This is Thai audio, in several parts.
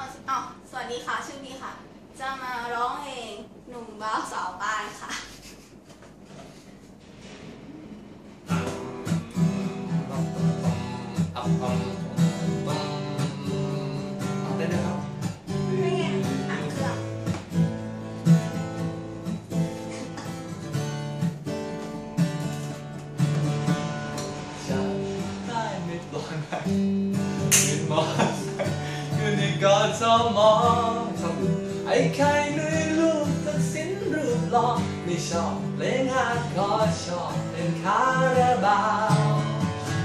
อ๋อสวัสดีค่ะ ชื่อดีค่ะ จะมาร้องเพลงหนุ่มบ้าสาวบ้านค่ะอับอับเอาได้เลยครับไม่ไงหางเครื่องฉันได้ไม่ปลอดภัย สมองทำไอ้ใครลุยลูกตักสินรูปหล่อไม่ชอบเพลงฮาร์ดคอร์ชอบเป็นคาราบาว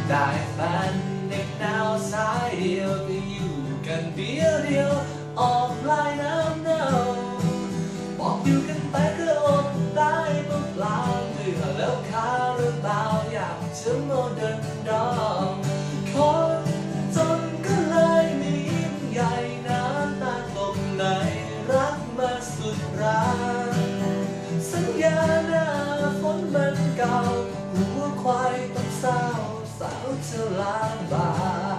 ได้แฟนเด็กแนวสายเดียวไปอยู่กันเดียวเดียว มันเก่าหัวควายต้องเศร้าสาวเธอล้างบา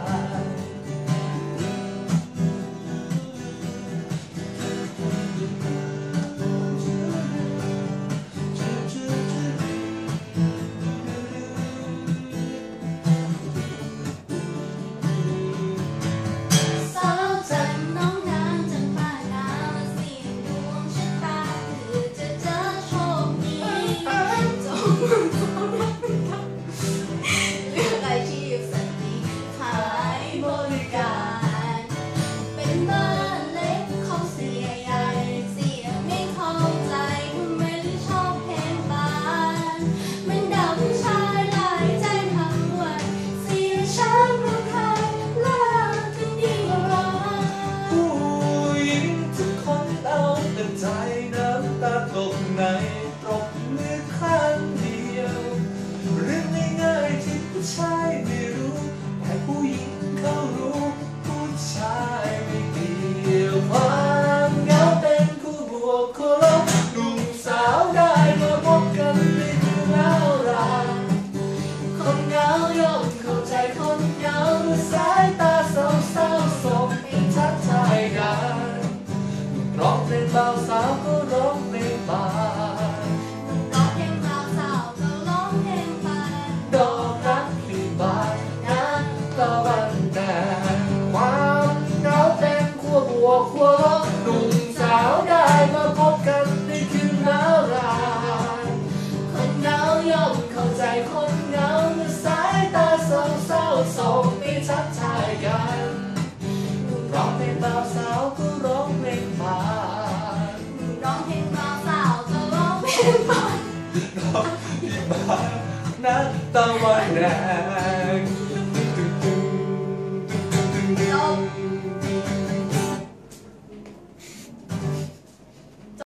ต ตะวันแดงความหงาเป็นขั้วบวกขั้วลบหนุ่มสาวได้มาพบกันในคืนหนาวรายคนหงาวย่อมเข้าใจคนเหงาเมื่อสายตาเศร้าเศร้าส่งไปทักทายกันร้องเพลงบ่าวสาวก็ร้องเพลงบานร้องเพลงบ่าวสาวก็ร้องเพลงบานร้องที่บานนั้นตะวันแดง ตึ้